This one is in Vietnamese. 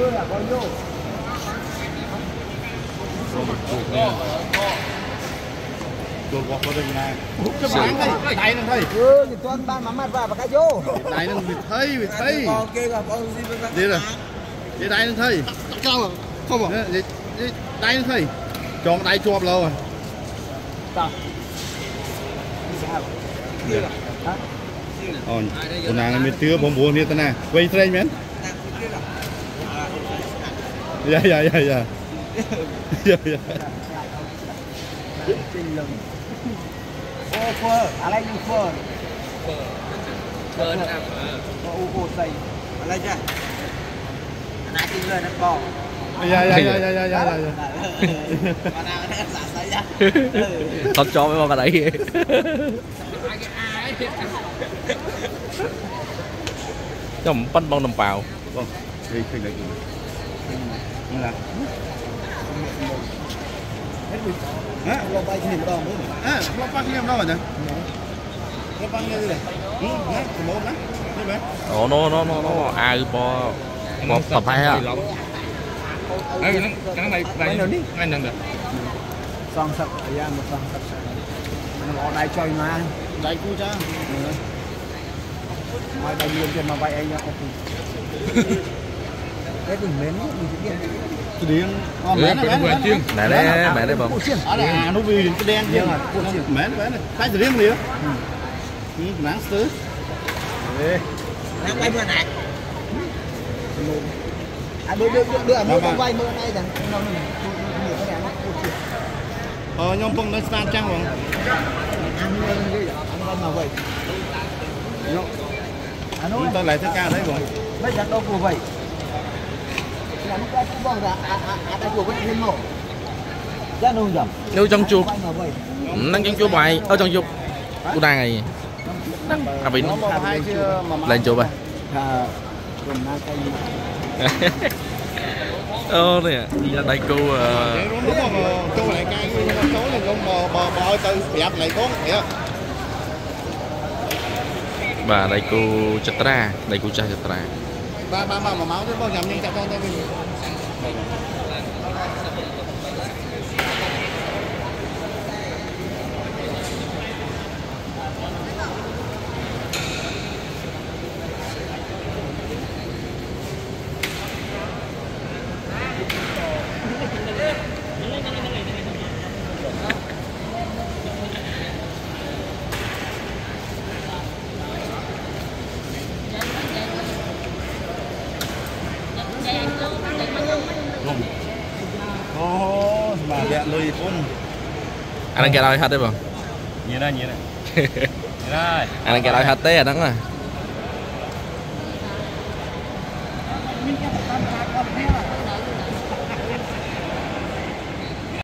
ចូលបោះទៅណាចាំបានទេដៃនឹងថៃអើយមិនទាន់បានមួយម៉ាត់បាទបកាយោដៃនឹងវិថីវិថីបងគេបងអូនស៊ីវិញនេះនេះដៃនឹងថៃកៅខំមកនេះដៃនឹងថៃចងដៃជាប់លោតោះអូនអូនណាមានទឿ9នេះទៅណាវៃត្រេងមែន yeah, yeah, yeah, yeah. yeah, yeah. Trên lưng. Phơ, phơ, I like you phơ. Phơ, phơ nam à. Phơ u u say. I like that. Anh ấy tin lời nó bỏ. Dạ dạ dạ dạ dạ dạ dạ. Không cho mấy bà đấy. Cho mình bắn bông đồng bào. Vâng, đi khi lại ហ្នឹងឡាហ៎លោកបាយគ្នាម្ដងមើលអើលោកបាយគ្នាម្ដងអត់ទេលោកបាយគ្នាទេហ៎ណាប្រមូលណានេះមែនអូ no no no no អាវពណ៌ប្រផេះហ៎អើខាងណៃដៃនេះហ្នឹងដែរសងសឹកអាយ៉ាមកសងសឹកនឹងអត់ដៃចុយមកដៃគូចាមកដៃមានទៀតមកបាយឯងអត់ cái oh, Ừ, bé vừa nó chiên. mẹ đấy mẹ đấy bông ở đây à nó vì cái đen kia Vâng nó bé này tay riêng ừ nắng tứ Đang quay mưa này à đưa đưa đưa đưa mưa quay mưa này rằng nó mình ờ nhom phong nó stand trang rồi ăn vậy ăn con mà vậy à chúng ta lại theo ca đấy rồi mấy giặc đâu của vậy à à à nếu trong chuột. Vậy năng trong chuột bài. Ở trong chuột. Của đang này. À bị lên chuột bài à ờ nè đi ra đây cô chú lại cay số là con bò bò bò từ đẹp lại con kìa và đây cô chatra. Đây cô cha chatra ba ba ba mà máu chứ bao nhầm nhưng chặt con tay mình Ồ, mà đẹp lùi con anh đang kêu đôi hết đấy bông Nhìn đây, nhìn đây. Nhìn đây. Anh đang kêu đôi hết té à đắng à